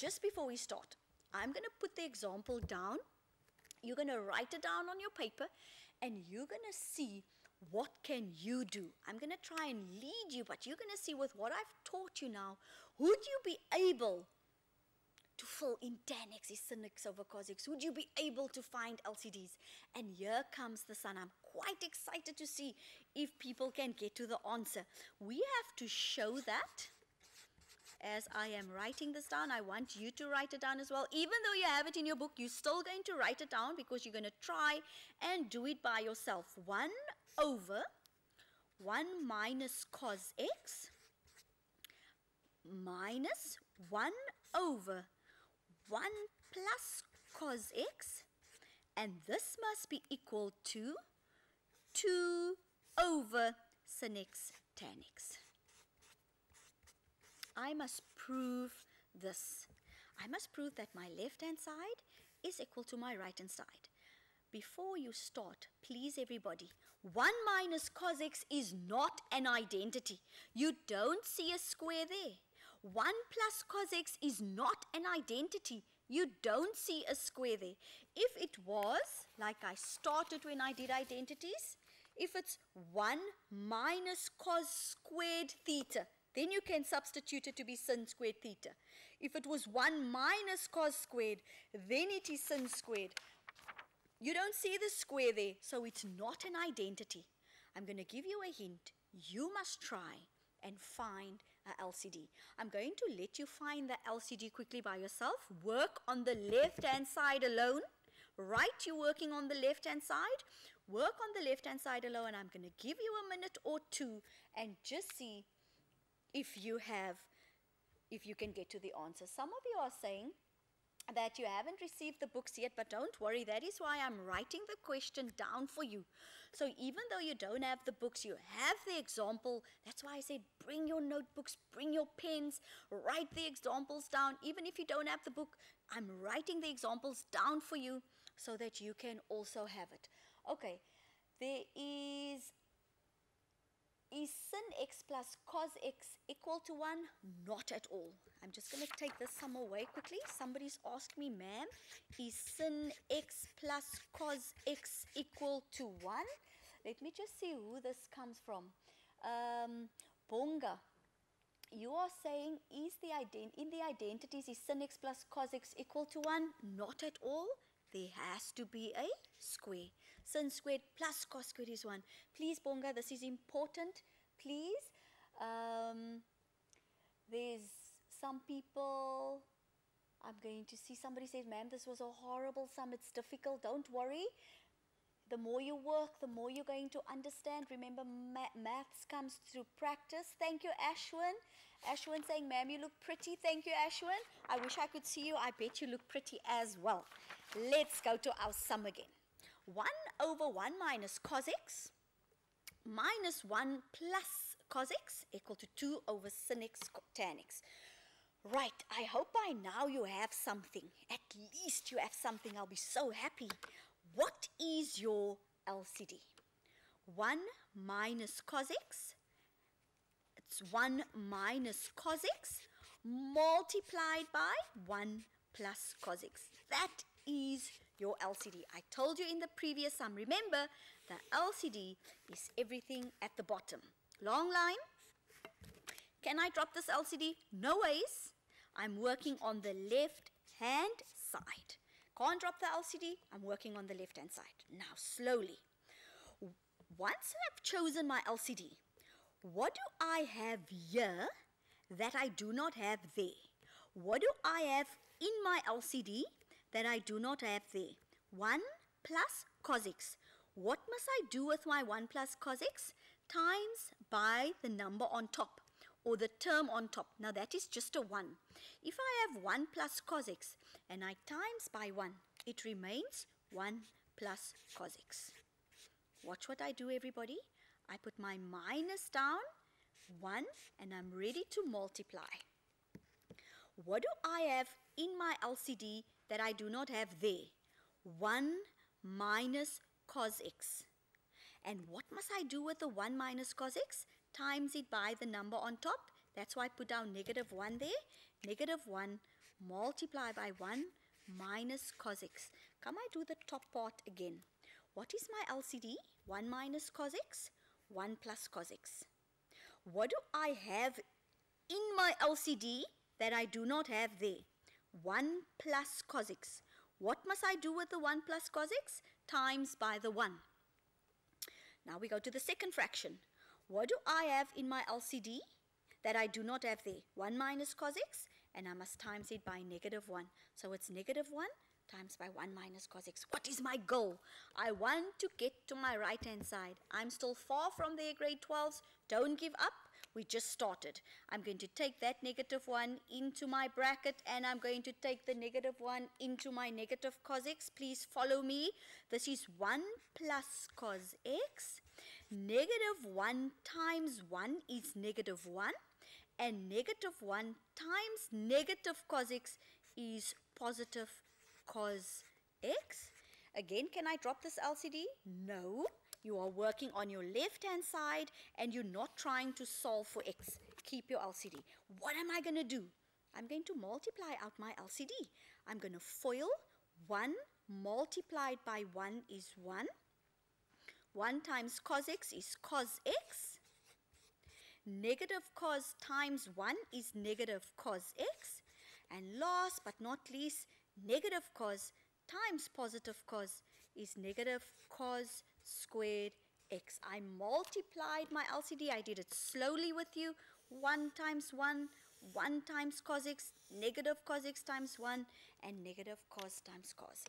just before we start, I'm going to put the example down. You're going to write it down on your paper and you're going to see what can you do. I'm going to try and lead you, but you're going to see with what I've taught you now, would you be able to fill in tan x is sin x over cos x? Would you be able to find LCDs? And here comes the sum. I'm quite excited to see if people can get to the answer. We have to show that as I am writing this down, I want you to write it down as well. Even though you have it in your book, you're still going to write it down because you're going to try and do it by yourself. 1 over 1 minus cos x minus 1 over 1 plus cos x and this must be equal to 2 over sin x tan x. I must prove this. I must prove that my left-hand side is equal to my right-hand side. Before you start, please everybody, 1 minus cos x is not an identity. You don't see a square there. 1 plus cos x is not an identity. You don't see a square there. If it was, like I started when I did identities, if it's 1 minus cos squared theta, then you can substitute it to be sin squared theta. If it was 1 minus cos squared, then it is sin squared. You don't see the square there, so it's not an identity. I'm going to give you a hint. You must try and find a LCD. I'm going to let you find the LCD quickly by yourself. Work on the left-hand side alone. Right, you're working on the left-hand side. Work on the left-hand side alone. And I'm going to give you a minute or two and just see if you have, if you can get to the answer. Some of you are saying that you haven't received the books yet, but don't worry, that is why I'm writing the question down for you. So even though you don't have the books, you have the example. That's why I said bring your notebooks, bring your pens, write the examples down. Even if you don't have the book, I'm writing the examples down for you so that you can also have it. Okay, there is is sin x plus cos x equal to 1? Not at all. I'm just going to take this sum away quickly. Somebody's asked me, ma'am, is sin x plus cos x equal to 1? Let me just see who this comes from. Um, Bonga, you are saying is the ident in the identities is sin x plus cos x equal to 1? Not at all there has to be a square. Sin squared plus cos squared is 1. Please, Bonga, this is important. Please. Um, there's some people, I'm going to see somebody says, ma'am, this was a horrible sum. It's difficult. Don't worry. The more you work, the more you're going to understand. Remember, maths comes through practice. Thank you, Ashwin. Ashwin saying, ma'am, you look pretty. Thank you, Ashwin. I wish I could see you. I bet you look pretty as well. Let's go to our sum again. 1 over 1 minus cos x minus 1 plus cos x equal to 2 over sin x tan x. Right, I hope by now you have something. At least you have something. I'll be so happy. What is your LCD? 1 minus cos x. It's 1 minus cos x multiplied by 1 plus cos x. That is your LCD. I told you in the previous sum. Remember, the LCD is everything at the bottom. Long line. Can I drop this LCD? No ways. I'm working on the left hand side. Can't drop the LCD, I'm working on the left hand side. Now slowly. Once I've chosen my LCD, what do I have here that I do not have there? What do I have in my LCD that I do not have there? 1 plus cos x. What must I do with my 1 plus cos x? Times by the number on top or the term on top. Now that is just a 1. If I have 1 plus cos x and I times by 1, it remains 1 plus cos x. Watch what I do everybody. I put my minus down, 1, and I'm ready to multiply. What do I have in my LCD that I do not have there? 1 minus cos x. And what must I do with the 1 minus cos x? times it by the number on top. That's why I put down negative 1 there. Negative 1 multiply by 1 minus cos x. Come I do the top part again. What is my LCD? 1 minus cos x, 1 plus cos x. What do I have in my LCD that I do not have there? 1 plus cos x. What must I do with the 1 plus cos x? Times by the 1. Now we go to the second fraction. What do I have in my LCD that I do not have there? 1 minus cos x, and I must times it by negative 1. So it's negative 1 times by 1 minus cos x. What is my goal? I want to get to my right hand side. I'm still far from there, grade 12s. Don't give up. We just started. I'm going to take that negative 1 into my bracket and I'm going to take the negative 1 into my negative cos x. Please follow me. This is 1 plus cos x. Negative 1 times 1 is negative 1 and negative 1 times negative cos x is positive cos x. Again, can I drop this LCD? No. You are working on your left hand side and you're not trying to solve for x. Keep your LCD. What am I going to do? I'm going to multiply out my LCD. I'm going to FOIL 1 multiplied by 1 is 1. 1 times cos x is cos x. Negative cos times 1 is negative cos x. And last but not least, negative cos times positive cos is negative cos squared x. I multiplied my LCD. I did it slowly with you. 1 times 1, 1 times cos x, negative cos x times 1, and negative cos times cos.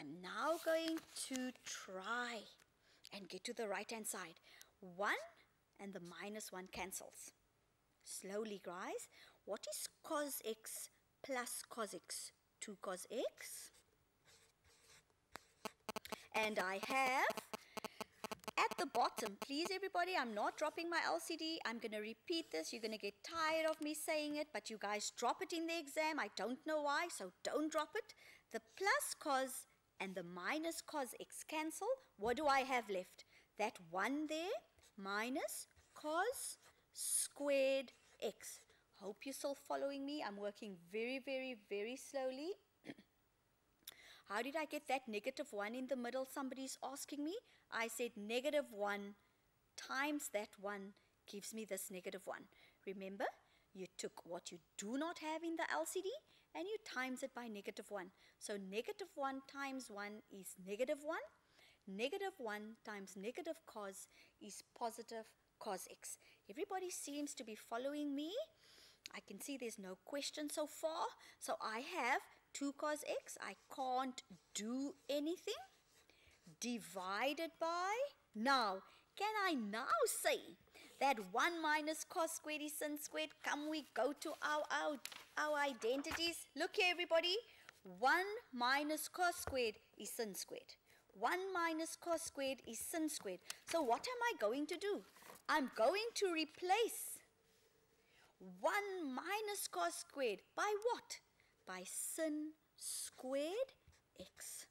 I'm now going to try and get to the right hand side. 1 and the minus 1 cancels. Slowly, guys. What is cos x plus cos x? 2 cos x. And I have at the bottom, please everybody, I'm not dropping my LCD. I'm going to repeat this. You're going to get tired of me saying it, but you guys drop it in the exam. I don't know why, so don't drop it. The plus cos and the minus cos x cancel. What do I have left? That 1 there minus cos squared x. Hope you're still following me. I'm working very, very, very slowly. How did I get that negative 1 in the middle? Somebody's asking me. I said negative 1 times that 1 gives me this negative 1. Remember, you took what you do not have in the LCD and you times it by negative 1. So negative 1 times 1 is negative 1. Negative 1 times negative cos is positive cos x. Everybody seems to be following me. I can see there's no question so far. So I have 2 cos x. I can't do anything. Divided by, now, can I now say that 1 minus cos squared is sin squared? Come we go to our, our, our identities. Look here everybody. 1 minus cos squared is sin squared. 1 minus cos squared is sin squared. So what am I going to do? I'm going to replace 1 minus cos squared by what? By sin squared x.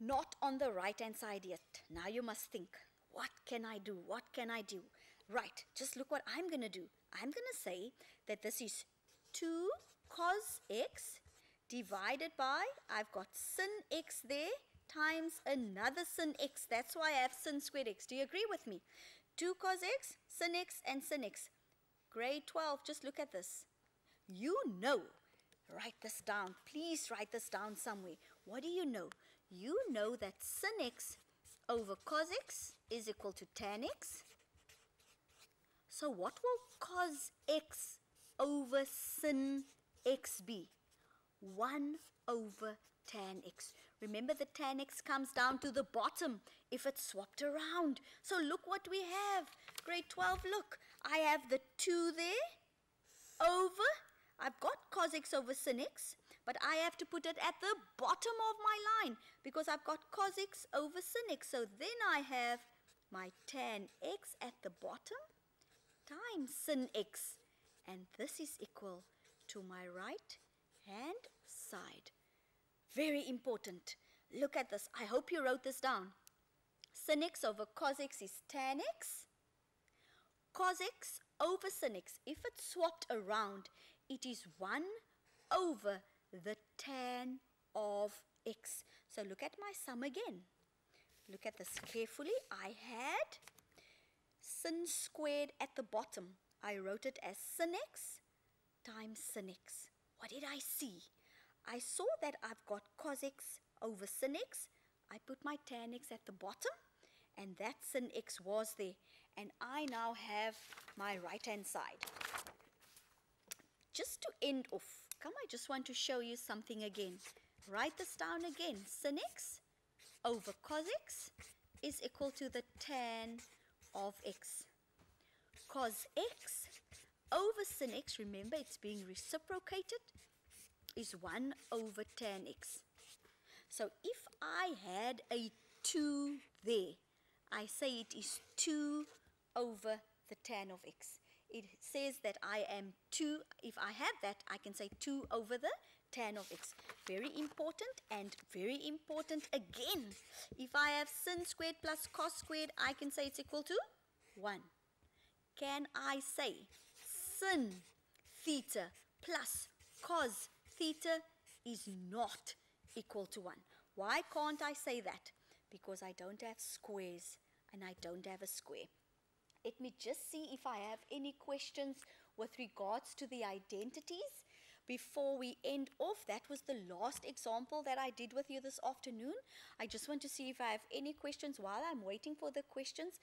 Not on the right hand side yet. Now you must think, what can I do? What can I do? Right, just look what I'm going to do. I'm going to say that this is 2 cos x divided by, I've got sin x there, times another sin x. That's why I have sin squared x. Do you agree with me? 2 cos x, sin x, and sin x. Grade 12, just look at this. You know, write this down. Please write this down somewhere. What do you know? You know that sin x over cos x is equal to tan x. So what will cos x over sin x be? 1 over tan x. Remember the tan x comes down to the bottom if it's swapped around. So look what we have. Grade 12, look. I have the 2 there over. I've got cos x over sin x, but I have to put it at the bottom of my line because I've got cos x over sin x. So then I have my tan x at the bottom times sin x. And this is equal to my right hand side. Very important. Look at this. I hope you wrote this down. X over cos x is tan x. Cos x over x, if it's swapped around, It is 1 over the tan of x. So look at my sum again. Look at this carefully. I had sin squared at the bottom. I wrote it as sin x times sin x. What did I see? I saw that I've got cos x over sin x. I put my tan x at the bottom and that sin x was there. And I now have my right hand side. Just to end off, come I just want to show you something again. Write this down again. Sin x over cos x is equal to the tan of x. Cos x over sin x, remember it's being reciprocated, is 1 over tan x. So if I had a 2 there, I say it is 2 over the tan of x. It says that I am 2, if I have that, I can say 2 over the tan of x. Very important and very important again. If I have sin squared plus cos squared, I can say it's equal to 1. Can I say sin theta plus cos theta is not equal to 1? Why can't I say that? Because I don't have squares and I don't have a square. Let me just see if I have any questions with regards to the identities before we end off. That was the last example that I did with you this afternoon. I just want to see if I have any questions while I'm waiting for the questions.